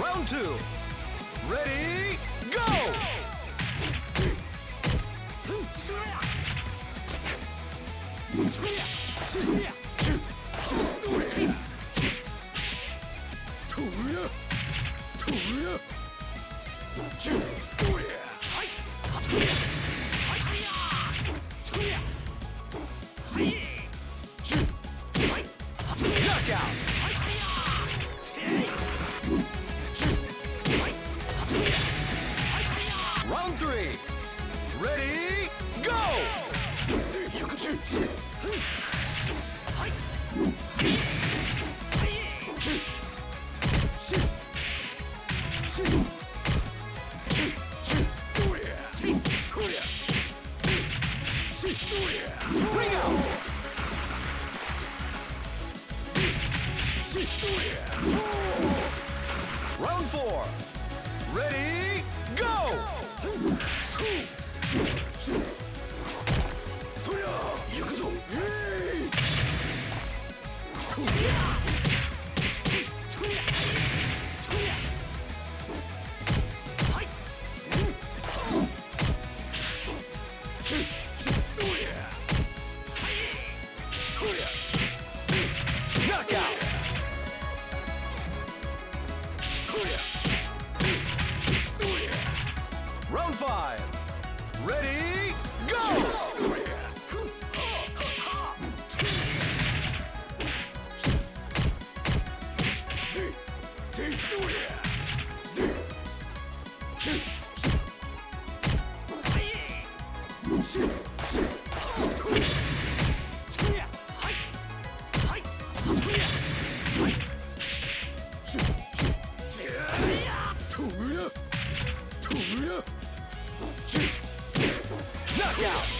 Round two. Ready, go! Knockout! ど Ring out. Round four. Ready, go! と Knockout! Round five. Ready! Shoot! Knockout!